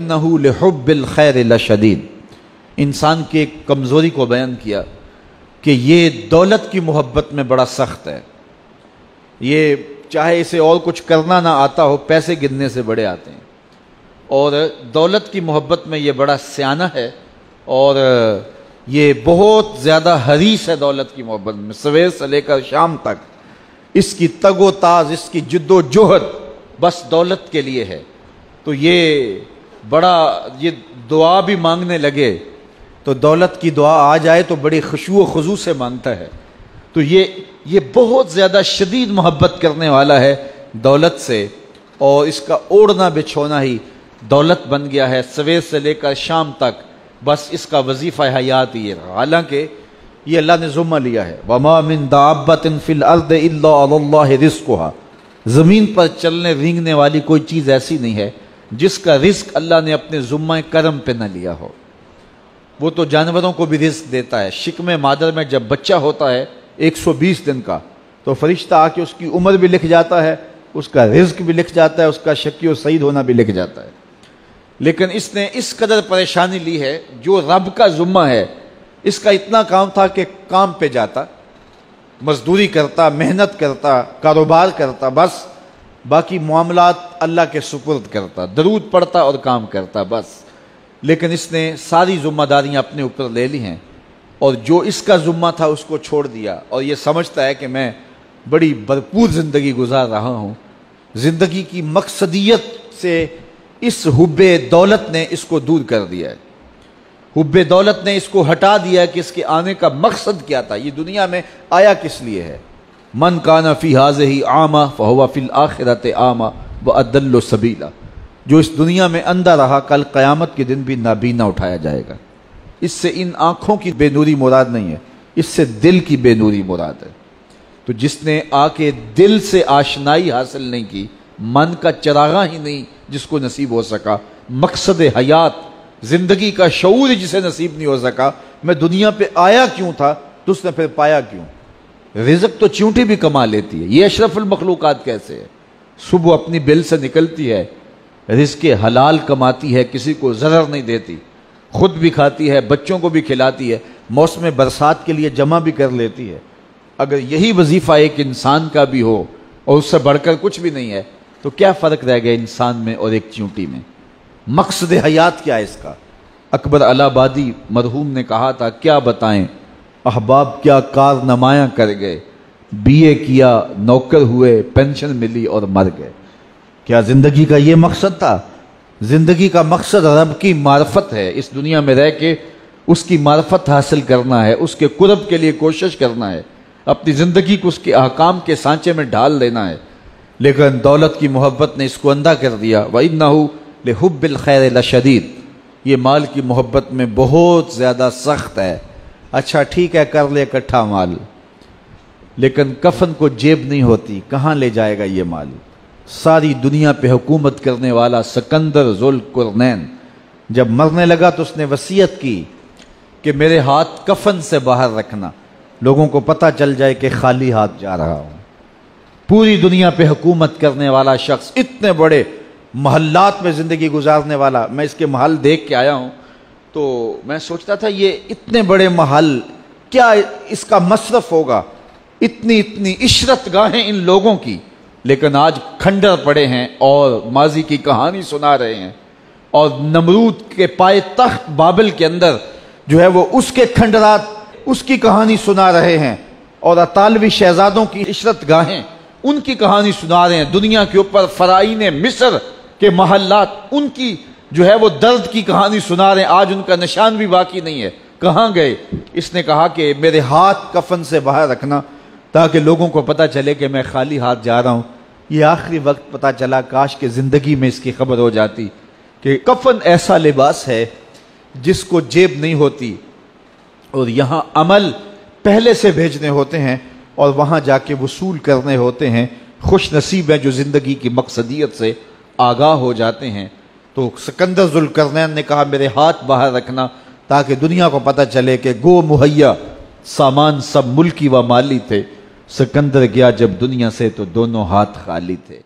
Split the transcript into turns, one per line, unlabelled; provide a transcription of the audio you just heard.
انہو لحب الخیر لشدید انسان کی ایک کمزوری کو بیان کیا کہ یہ دولت کی محبت میں بڑا سخت ہے۔ یہ چاہے اسے اور کچھ کرنا نہ آتا ہو، پیسے گننے سے بڑے آتے ہیں۔ اور دولت کی محبت میں یہ بڑا سیانہ ہے۔ اور یہ بہت زیادہ حریص ہے دولت کی محبت میں۔ سویر سے لے کر شام تک اس کی تگ و تاز، اس کی جد و جہد بس دولت کے لیے ہے۔ تو یہ بڑا یہ دعا بھی مانگنے لگے تو دولت کی دعا آ جائے تو بڑی خوشو و خضو سے مانگتا ہے۔ تو یہ یہ بہت زیادہ شدید محبت کرنے والا ہے دولت سے اور اس کا اوڑھنا بچھونا ہی دولت بن گیا ہے سویر سے لے کر شام تک۔ بس اس کا وظیفہ حیات یہ رہا حالانکہ یہ اللہ نے ذمہ لیا ہے۔ وما من دابت فی الارض الا اللہ رزقها۔ زمین پر چلنے رینگنے والی کوئی چیز ایسی نہیں ہے۔ جس کا رزق اللہ نے اپنے ذمہ کرم پہ نہ لیا ہو۔ وہ تو جانوروں کو بھی رزق دیتا ہے۔ شکم مادر میں جب بچہ ہوتا ہے ایک سو بیس دن کا، تو فرشتہ آ کے اس کی عمر بھی لکھ جاتا ہے، اس کا رزق بھی لکھ جاتا ہے، اس کا شکی و سعید ہونا بھی لکھ جاتا ہے۔ لیکن اس نے اس قدر پریشانی لی ہے، جو رب کا ذمہ ہے۔ اس کا اتنا کام تھا کہ کام پہ جاتا، مزدوری کرتا، محنت کرتا، کاروبار کرتا، بس۔ باقی معاملات اللہ کے سپرد کرتا، درود پڑتا اور کام کرتا، بس۔ لیکن اس نے ساری ذمہ داریاں اپنے اوپر لے لی ہیں اور جو اس کا ذمہ تھا اس کو چھوڑ دیا۔ اور یہ سمجھتا ہے کہ میں بڑی بھرپور زندگی گزار رہا ہوں۔ زندگی کی مقصدیت سے اس حب دولت نے اس کو دور کر دیا ہے۔ حب دولت نے اس کو ہٹا دیا کہ اس کے آنے کا مقصد کیا تھا۔ یہ دنیا میں آیا کس لیے ہے؟ من کانا فی حاض ہی آما فہوا فی الآخرت آما و عدل و سبیلا جو اس دنیا میں اندھا رہا، کل قیامت کے دن بھی نابینا اٹھایا جائے گا۔ اس سے ان آنکھوں کی بے نوری مراد نہیں ہے، اس سے دل کی بے نوری مراد ہے۔ تو جس نے آ کے دل سے آشنائی حاصل نہیں کی، من کا چراغاں ہی نہیں جس کو نصیب ہو سکا۔ مقصد حیات، زندگی کا شعور جسے نصیب نہیں ہو سکا۔ میں دنیا پہ آیا کیوں تھا؟ تو اس نے پھر پایا کیوں؟ رزق تو چونٹی بھی کما لیتی ہے۔ یہ اشرف المخلوقات کیسے ہے صبح اپنی بل سے نکلتی ہے، رزق حلال کماتی ہے، کسی کو ضرر نہیں دیتی۔ خود بھی کھاتی ہے، بچوں کو بھی کھلاتی ہے، موسم برسات کے لیے جمع بھی کر لیتی ہے۔ اگر یہی وظیفہ ایک انسان کا بھی ہو اور اس سے بڑھ کر کچھ بھی نہیں ہے، تو کیا فرق رہ گیا انسان میں اور ایک چونٹی میں؟ مقصد حیات کیا ہے اس کا؟ اکبر الہبادی مرحوم نے کہا تھا، کیا بتائیں؟ احباب کیا کار نمایاں کر گئے۔ بی اے کیا، نوکر ہوئے، پینشن ملی اور مر گئے۔ کیا زندگی کا یہ مقصد تھا؟ زندگی کا مقصد رب کی معرفت ہے۔ اس دنیا میں رہ کے اس کی معرفت حاصل کرنا ہے، اس کے قرب کے لیے کوشش کرنا ہے۔ اپنی زندگی کو اس کے احکام کے سانچے میں ڈھال لینا ہے۔ لیکن دولت کی محبت نے اس کو اندھا کر دیا۔ وَإِنَّهُ لِحُبِّ الْخَيْرِ لَشَدِيد۔ یہ مال کی محبت میں بہت زیادہ سخت ہے۔ اچھا ٹھیک ہے، کر لے اکٹھا مال۔ لیکن کفن کو جیب نہیں ہوتی، کہاں لے جائے گا یہ مال؟ ساری دنیا پہ حکومت کرنے والا سکندر ذوال قرنین جب مرنے لگا تو اس نے وسیعت کی کہ میرے ہاتھ کفن سے باہر رکھنا۔ لوگوں کو پتہ چل جائے کہ خالی ہاتھ جا رہا ہوں۔ پوری دنیا پہ حکومت کرنے والا شخص اتنے بڑے محلات میں زندگی گزارنے والا، میں اس کے محل دیکھ کے آیا ہوں۔ تو میں سوچتا تھا یہ اتنے بڑے محل، کیا اس کا مصرف ہوگا؟ اتنی اتنی عشرت گاہیں ان لوگوں کی۔ لیکن آج کھنڈر پڑے ہیں اور ماضی کی کہانی سنا رہے ہیں۔ اور نمرود کے پائے تخت بابل کے اندر جو ہے وہ اس کے کھنڈرات، اس کی کہانی سنا رہے ہیں۔ اور اطالوی شہزادوں کی عشرت گاہیں ان کی کہانی سنا رہے ہیں۔ دنیا کے اوپر فرائین مصر کے محلات، ان کی جو ہے وہ درد کی کہانی سنا رہے ہیں۔ آج ان کا نشان بھی باقی نہیں ہے۔ کہاں گئے؟ اس نے کہا کہ میرے ہاتھ کفن سے باہر رکھنا تاکہ لوگوں کو پتہ چلے کہ میں خالی ہاتھ جا رہا ہوں۔ یہ آخری وقت پتہ چلا کاش کے زندگی میں اس کی خبر ہو جاتی کہ کفن ایسا لباس ہے جس کو جیب نہیں ہوتی اور یہاں عمل پہلے سے بھیجنے ہوتے ہیں اور وہاں جا کے وصول کرنے ہوتے ہیں۔ خوش نصیب ہے جو زندگی کی مقصدیت سے آگاہ ہو جاتے ہیں۔ تو سکندر ذوالقرنین نے کہا، میرے ہاتھ باہر رکھنا تاکہ دنیا کو پتہ چلے کہ گو مہیا سامان سب ملکی و مالی تھے۔ سکندر گیا جب دنیا سے تو دونوں ہاتھ خالی تھے۔